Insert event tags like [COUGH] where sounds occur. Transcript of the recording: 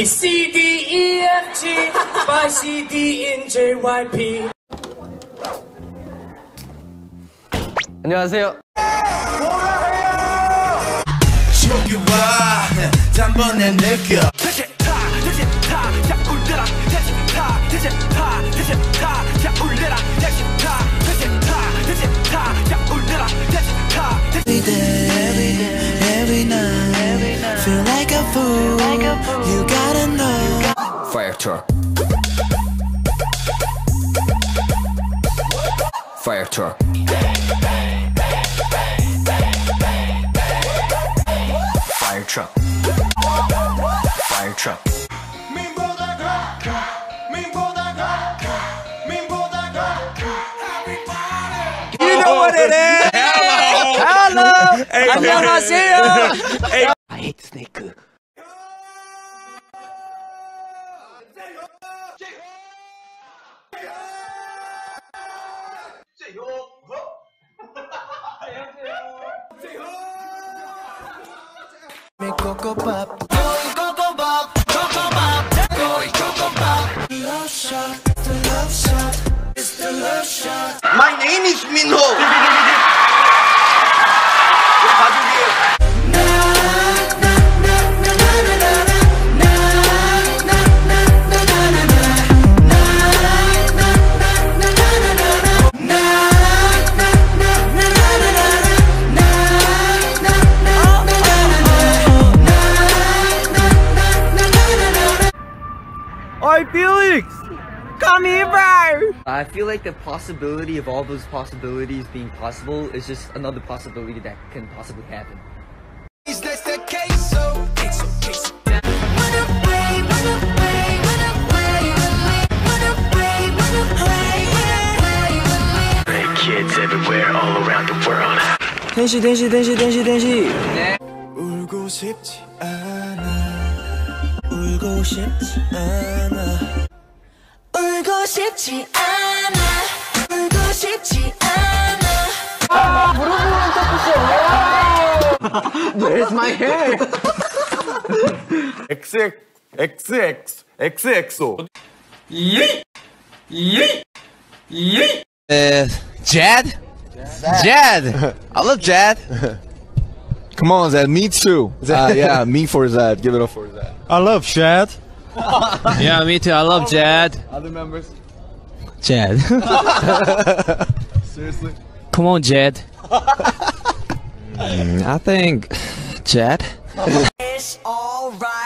B C D E F G Y C D N J Y P 안녕하세요. 단번에 느껴 truck. Fire truck. Fire truck. Fire truck. You know what it is! Hello! Hello! Hey, Hello! Make Coco Pop. Going Coco Pop. Coco Pop. Going Coco Pop. Love shot. The love shot. It's the love shot. My name is Minho [LAUGHS] Oi, Felix. Come here, bro. I feel like the possibility of all those possibilities being possible is just another possibility that can possibly happen. Is that the case? So, case, case. Run away, run away, run away with me. Run away, run away, run away with me. Kids everywhere all around the world 텐시, 텐시, 텐시, 텐시, 텐시. 울고 싶지 않아. 울고 싶지 않아. 울고 싶지 않아. 울고 싶지 않아. Where's my hair? XX XX XXO Jad? Jad! I love Jad. Come on, Zad. Me too. [LAUGHS] Uh, yeah, me for Zad. Give it up for Zad. I love Shad [LAUGHS] Yeah, me too. I love Jad. Other members? Jad. [LAUGHS] Seriously? Come on, Jad. Mm, I think Jad. It's alright.